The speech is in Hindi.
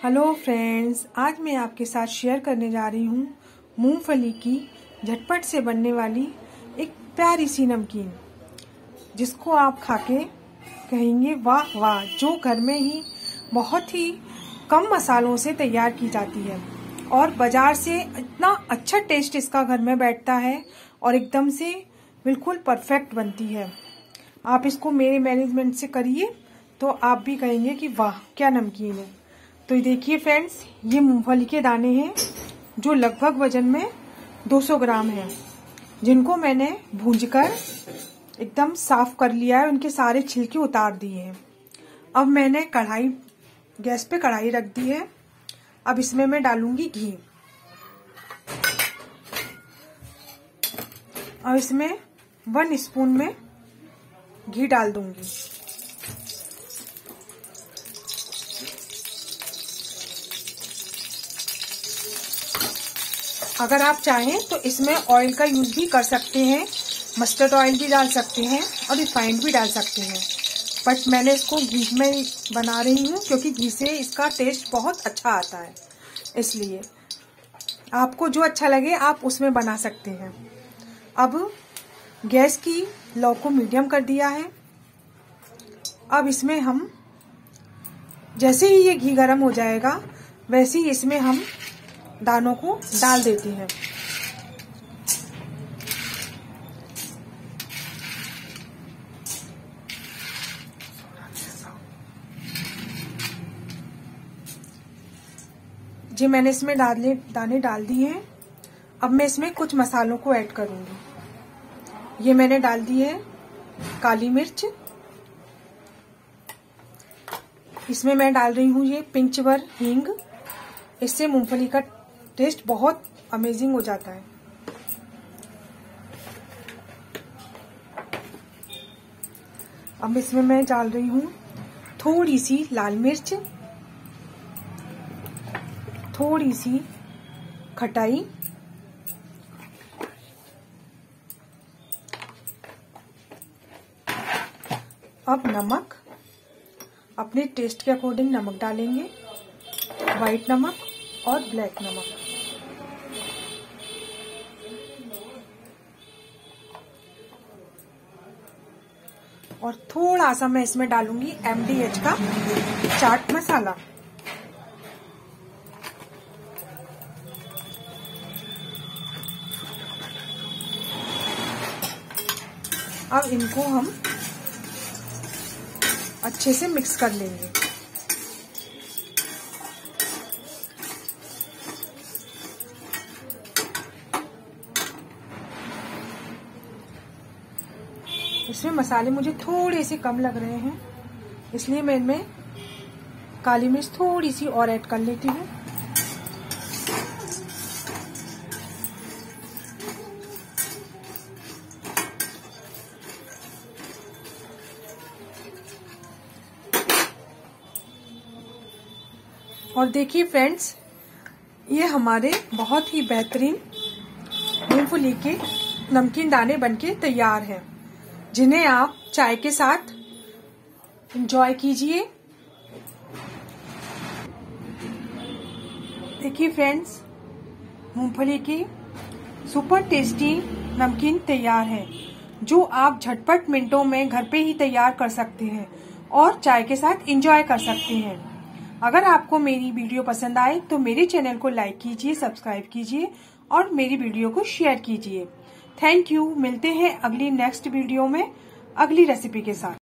हेलो फ्रेंड्स आज मैं आपके साथ शेयर करने जा रही हूँ मूंगफली की झटपट से बनने वाली एक प्यारी सी नमकीन, जिसको आप खाके कहेंगे, वाह वाह, जो घर में ही बहुत ही कम मसालों से तैयार की जाती है। और बाज़ार से इतना अच्छा टेस्ट इसका घर में बैठता है और एकदम से बिल्कुल परफेक्ट बनती है। आप इसको मेरे मैनेजमेंट से करिए तो आप भी कहेंगे कि, वाह, क्या नमकीन है। तो देखिए फ्रेंड्स ये मूंगफली के दाने हैं, जो लगभग वज़न में 200 ग्राम है, जिनको मैंने भूंजकर एकदम साफ़ कर लिया है, उनके सारे छिलके उतार दिए हैं। अब मैंने कढ़ाई, गैस पे कढ़ाई रख दी है। अब इसमें मैं डालूँगी घी। और इसमें वन स्पून में घी डाल दूँगी। अगर आप चाहें तो इसमें ऑयल का यूज़ भी कर सकते हैं मस्टर्ड ऑयल भी डाल सकते हैं और रिफाइंड भी डाल सकते हैं। बट मैंने इसको घी में बना रही हूँ क्योंकि घी से इसका टेस्ट बहुत अच्छा आता है। इसलिए आपको जो अच्छा लगे आप उसमें बना सकते हैं। अब गैस की लौ को मीडियम कर दिया है। अब इसमें हम, जैसे ही ये घी गर्म हो जाएगा, वैसे ही इसमें हम दानों को डाल देती हैं। जी, मैंने इसमें डाले, दाने डाल दिए हैं। अब मैं इसमें कुछ मसालों को ऐड करूँगी। ये मैंने डाल दी है, काली मिर्च। इसमें मैं डाल रही हूँ ये पिंचवर हींग। इससे मूंगफली का टेस्ट बहुत अमेजिंग हो जाता है। अब इसमें मैं डाल रही हूँ थोड़ी सी लाल मिर्च, थोड़ी सी खटाई, अब नमक, अपने टेस्ट के अकॉर्डिंग नमक डालेंगे व्हाइट नमक और ब्लैक नमक। और थोड़ा सा मैं इसमें डालूँगी एमडीएच का चाट मसाला। अब इनको हम अच्छे से मिक्स कर लेंगे। इसमें मसाले मुझे थोड़े से कम लग रहे हैं, इसलिए मैं इनमें काली मिर्च थोड़ी सी और ऐड कर लेती हूँ। और देखिए फ्रेंड्स, ये हमारे बहुत ही बेहतरीन मूंगफली के नमकीन दाने बनके तैयार हैं। जिन्हें आप चाय के साथ इंजॉय कीजिए। देखिए फ्रेंड्स मूंगफली की सुपर टेस्टी नमकीन तैयार है, जो आप झटपट मिनटों में घर पे ही तैयार कर सकते हैं और चाय के साथ इंजॉय कर सकते हैं। अगर आपको मेरी वीडियो पसंद आए तो मेरे चैनल को लाइक कीजिए सब्सक्राइब कीजिए और मेरी वीडियो को शेयर कीजिए। थैंक यू मिलते हैं अगली नेक्स्ट वीडियो में, अगली रेसिपी के साथ।